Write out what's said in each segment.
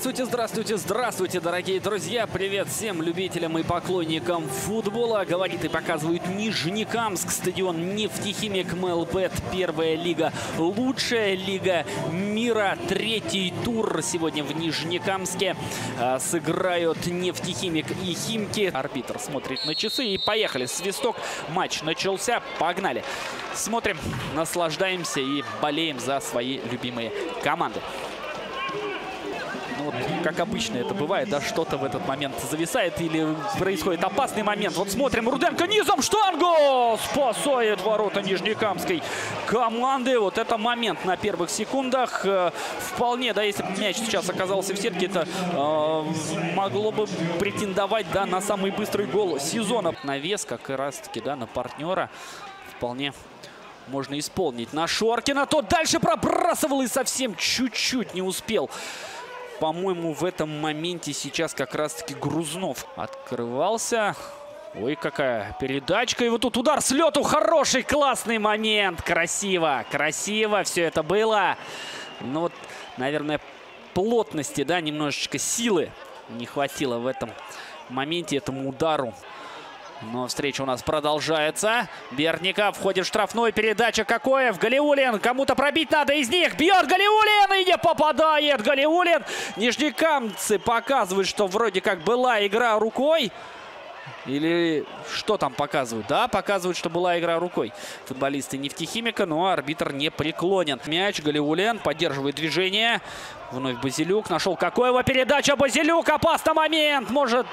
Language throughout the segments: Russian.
Здравствуйте, здравствуйте, здравствуйте, дорогие друзья! Привет всем любителям и поклонникам футбола. Говорит и показывает Нижнекамск, стадион Нефтехимик МЛБет, первая лига, лучшая лига мира, третий тур сегодня в Нижнекамске. А, сыграют Нефтехимик и Химки. Арбитр смотрит на часы и поехали. Свисток, матч начался, погнали. Смотрим, наслаждаемся и болеем за свои любимые команды. Ну, вот, как обычно это бывает, да, что-то в этот момент зависает или происходит опасный момент. Вот смотрим, Руденко низом штангу! Спасает ворота Нижнекамской команды. Вот это момент на первых секундах. Э, вполне, да, если бы мяч сейчас оказался в сетке, это э, могло бы претендовать, да, на самый быстрый гол сезона. Навес как раз-таки, да, на партнера вполне можно исполнить. На Шоркина, тот дальше пробрасывал и совсем чуть-чуть не успел по-моему, в этом моменте сейчас как раз-таки Грузнов открывался. Ой, какая передачка. И вот тут удар с лету. Хороший, классный момент. Красиво, красиво все это было. Ну вот, наверное, плотности, да, немножечко силы не хватило в этом моменте этому удару. Но встреча у нас продолжается. Берника входит в штрафной. Передача Кокоев. Галиулин. Кому-то пробить надо из них. Бьет Галиулин и не попадает. Галиулин. Нижнекамцы показывают, что вроде как была игра рукой. Или что там показывают? Да, показывают, что была игра рукой. Футболисты нефтехимика, но арбитр не преклонен. Мяч, Галиулен поддерживает движение. Вновь Базилюк нашел Какоева. Передача Базилюк. Опасный момент. Может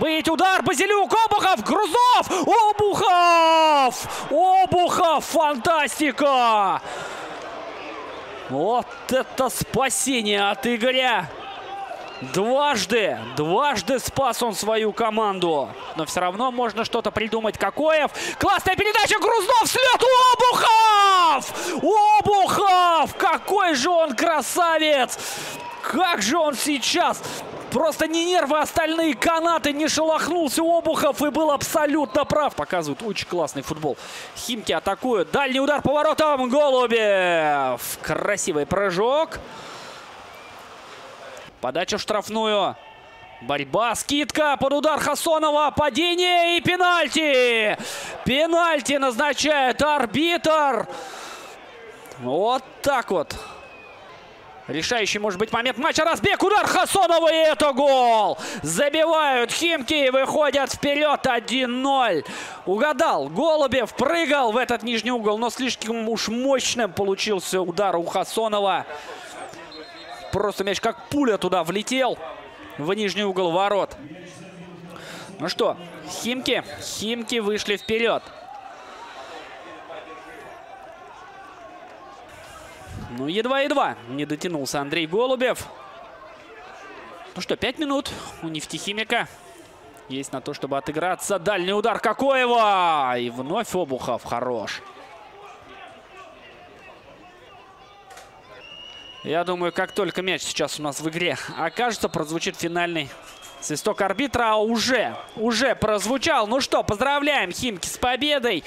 быть удар. Базилюк. Обухов. Грузов. Обухов. Обухов. Фантастика. Вот это спасение от Игоря. Дважды, дважды спас он свою команду. Но все равно можно что-то придумать. Какоев. Классная передача. Грузнов слет. Обухов! Обухов! Какой же он красавец! Как же он сейчас Просто не нервы, остальные канаты, не шелохнулся Обухов и был абсолютно прав. Показывают очень классный футбол. Химки атакуют. Дальний удар поворотом. Голубев. Красивый прыжок. Подача в штрафную. Борьба, скидка под удар Хасонова, падение и пенальти. Пенальти назначает арбитр. Вот так вот. Решающий может быть момент матча. Разбег, удар Хасонова и это гол. Забивают Химки и выходят вперед 1-0. Угадал. Голубев прыгал в этот нижний угол, но слишком уж мощным получился удар у Хасонова. Просто мяч как пуля туда влетел в нижний угол ворот. Ну что, Химки, Химки вышли вперед. Ну, едва-едва не дотянулся Андрей Голубев. Ну что, пять минут у нефтехимика. Есть на то, чтобы отыграться. Дальний удар Какоева. И вновь Обухов хорош. Я думаю, как только мяч сейчас у нас в игре окажется, прозвучит финальный свисток арбитра. А уже, уже прозвучал. Ну что, поздравляем Химки с победой.